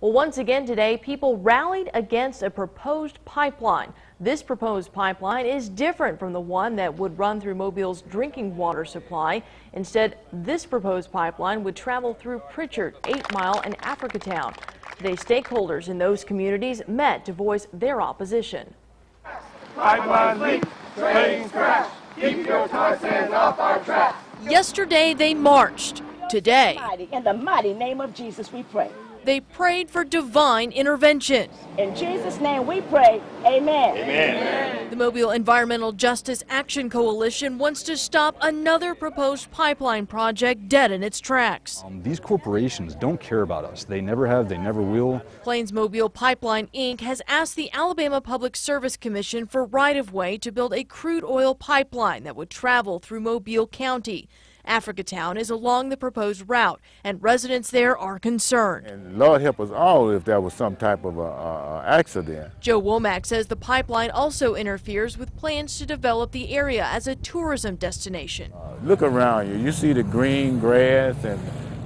Well, once again today, people rallied against a proposed pipeline. This proposed pipeline is different from the one that would run through Mobile's drinking water supply. Instead, this proposed pipeline would travel through Prichard, 8 Mile, and Africatown. Today, stakeholders in those communities met to voice their opposition. Pipeline leak, trains crash. Keep your tar sands off our tracks. Yesterday, they marched. Today. In the mighty name of Jesus, we pray. They prayed for divine intervention. In Jesus' name, we pray. Amen. Amen. The Mobile Environmental Justice Action Coalition wants to stop another proposed pipeline project dead in its tracks. Um, these corporations don't care about us. They never have, they never will. Plains Mobile Pipeline Inc. has asked the Alabama Public Service Commission for right of way to build a crude oil pipeline that would travel through Mobile County. Africatown is along the proposed route, and residents there are concerned. And Lord help us all if there was some type of a, a, a accident. Joe Womack says the pipeline also interferes with plans to develop the area as a tourism destination. Uh, look around you. You see the green grass and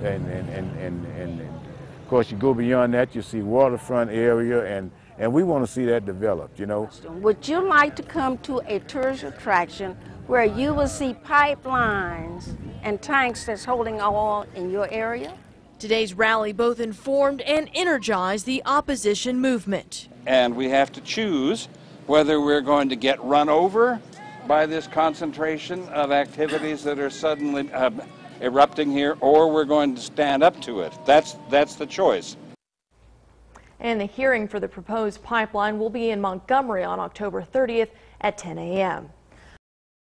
and, and, and, and, and, of course you go beyond that you see waterfront area and, and we want to see that developed, you know. Would you like to come to a tourist attraction where you will see pipelines and tanks that's holding oil in your area? Today's rally both informed and energized the opposition movement. and we have to choose whether we're going to get run over by this concentration of activities that are suddenly uh, erupting here, or we're going to stand up to it. That's that's the choice. And the hearing for the proposed pipeline will be in Montgomery on October 30th at 10 a.m.